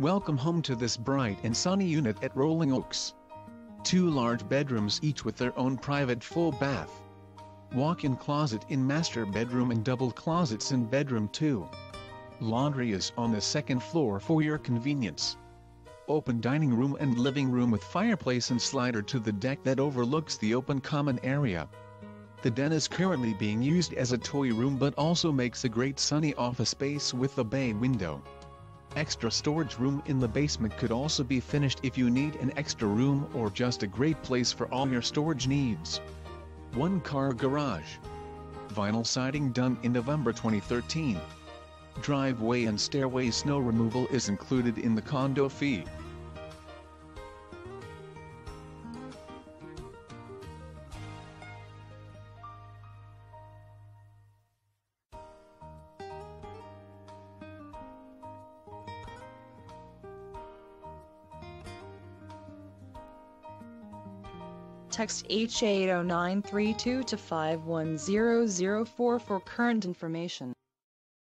Welcome home to this bright and sunny unit at Rolling Oaks. Two large bedrooms each with their own private full bath. Walk-in closet in master bedroom and double closets in bedroom 2. Laundry is on the second floor for your convenience. Open dining room and living room with fireplace and slider to the deck that overlooks the open common area. The den is currently being used as a toy room but also makes a great sunny office space with a bay window. Extra storage room in the basement could also be finished if you need an extra room or just a great place for all your storage needs. One car garage. Vinyl siding done in November 2013. Driveway and stairway snow removal is included in the condo fee. Text H80932 to 51004 for current information.